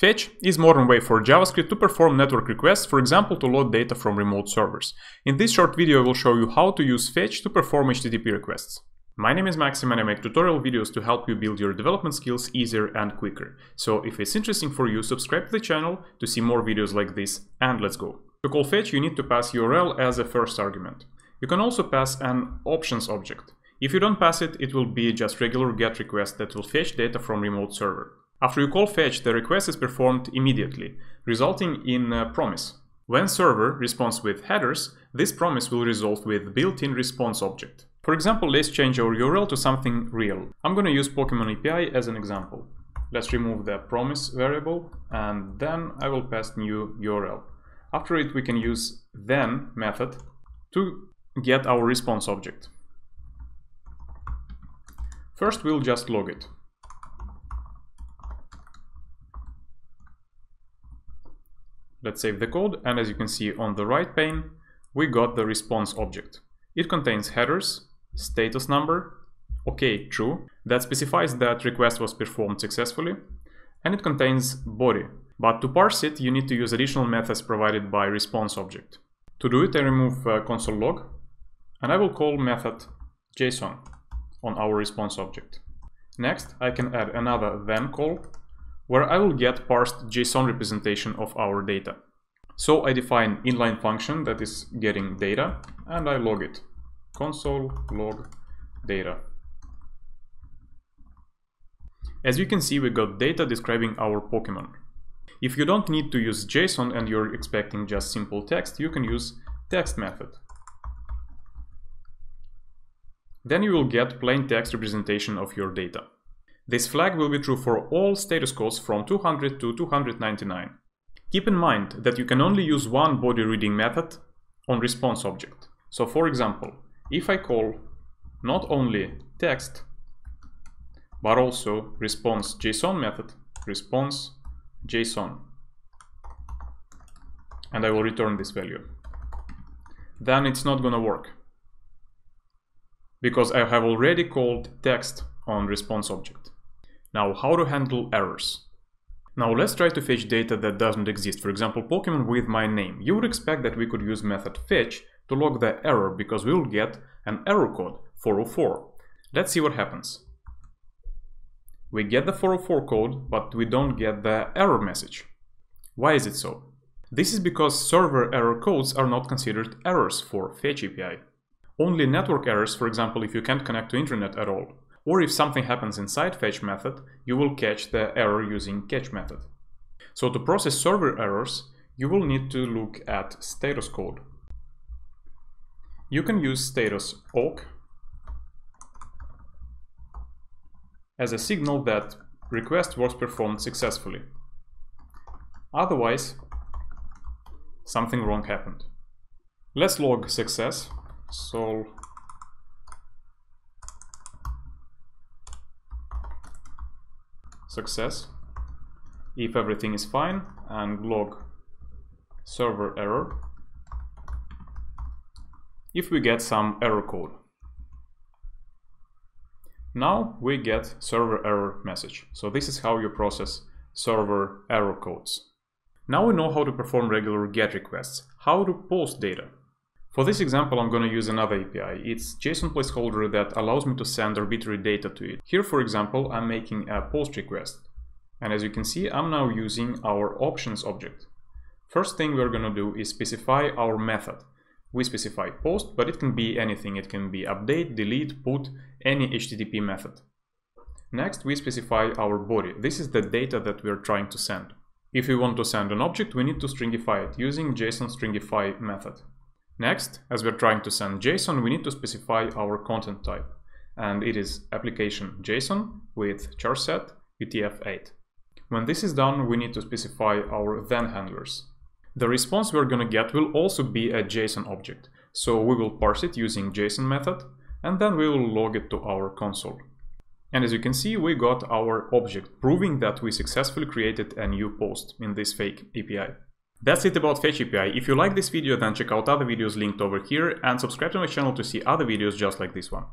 Fetch is modern way for JavaScript to perform network requests, for example to load data from remote servers. In this short video I will show you how to use Fetch to perform HTTP requests. My name is Maksim and I make tutorial videos to help you build your development skills easier and quicker. So if it's interesting for you, subscribe to the channel to see more videos like this and let's go. To call fetch you need to pass URL as a first argument. You can also pass an options object. If you don't pass it, it will be just regular GET request that will fetch data from remote server. After you call fetch, the request is performed immediately, resulting in a promise. When server responds with headers, this promise will resolve with built-in response object. For example, let's change our URL to something real. I'm gonna use Pokemon API as an example. Let's remove the promise variable and then I will pass new URL. After it, we can use then method to get our response object. First, we'll just log it. Let's save the code and as you can see on the right pane, we got the response object. It contains headers, status number, OK, true, that specifies that request was performed successfully, and it contains body. But to parse it, you need to use additional methods provided by response object. To do it, I remove uh, console log, and I will call method JSON on our response object. Next, I can add another then call where I will get parsed JSON representation of our data. So I define inline function that is getting data and I log it. Console log data. As you can see, we got data describing our Pokemon. If you don't need to use JSON and you're expecting just simple text, you can use text method. Then you will get plain text representation of your data. This flag will be true for all status codes from 200 to 299. Keep in mind that you can only use one body reading method on response object. So for example, if I call not only text, but also response JSON method, response JSON, and I will return this value, then it's not gonna work because I have already called text on response object. Now, how to handle errors? Now let's try to fetch data that doesn't exist, for example Pokemon with my name. You would expect that we could use method fetch to log the error because we will get an error code 404. Let's see what happens. We get the 404 code, but we don't get the error message. Why is it so? This is because server error codes are not considered errors for Fetch API. Only network errors, for example if you can't connect to internet at all, or if something happens inside fetch method, you will catch the error using catch method. So to process server errors, you will need to look at status code. You can use status OK as a signal that request was performed successfully. Otherwise, something wrong happened. Let's log success, sol success if everything is fine and log server error if we get some error code. Now we get server error message. So this is how you process server error codes. Now we know how to perform regular GET requests, how to post data. For this example, I'm going to use another API. It's JSON placeholder that allows me to send arbitrary data to it. Here, for example, I'm making a post request. And as you can see, I'm now using our options object. First thing we're going to do is specify our method. We specify post, but it can be anything. It can be update, delete, put, any HTTP method. Next, we specify our body. This is the data that we're trying to send. If we want to send an object, we need to stringify it using JSON stringify method. Next, as we're trying to send JSON, we need to specify our content type. And it is application JSON with charset UTF-8. When this is done, we need to specify our then handlers. The response we're gonna get will also be a JSON object. So we will parse it using JSON method, and then we will log it to our console. And as you can see, we got our object, proving that we successfully created a new post in this fake API. That's it about Fetch API. If you like this video, then check out other videos linked over here and subscribe to my channel to see other videos just like this one.